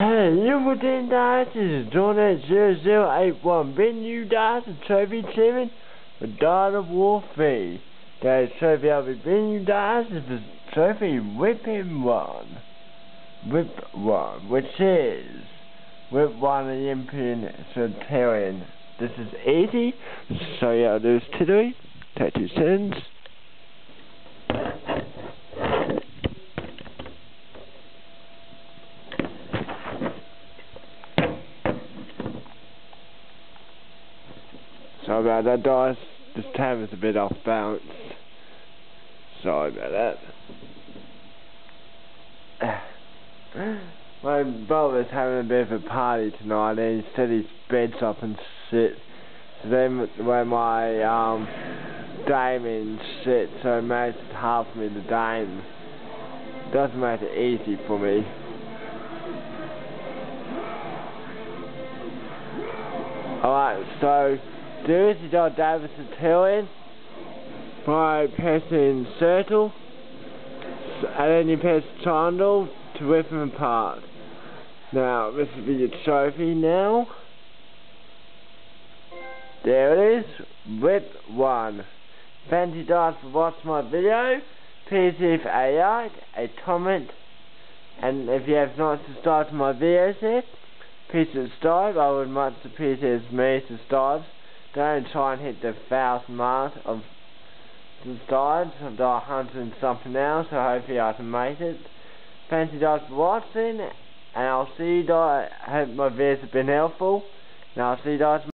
Hey, you within dice is Donut 0081 Ben you dice and Trophy 7 for God of War 3. That is Trophy of Ben you dice is for Trophy Whipping 1. Rip 1, which is Whip 1 the Olympian Centurion. This is 80, so yeah, there's today, 30 cents. Sorry about that, guys. This tab is a bit off balance. Sorry about that. My brother's having a bit of a party tonight and he set his beds up and sit. So then where my um diamond sits, so it makes it hard for me to diamond. Doesn't make it easy for me. Alright, so do is your Davis Italian by pressing circle and then you press triangle to rip them apart. Now this will be your trophy now. There it is, rip one. Thank you guys for watching my video. Please leave a like, a comment, and if you have not subscribed to my videos yet, please subscribe. I would much appreciate as many subscribes. Don't try and hit the thousand mark of subscribes. I've got a hundred and something now, so hopefully I can make it. Thank you guys for watching, and I'll see you guys. I hope my videos have been helpful, and I'll see you guys.